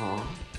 好。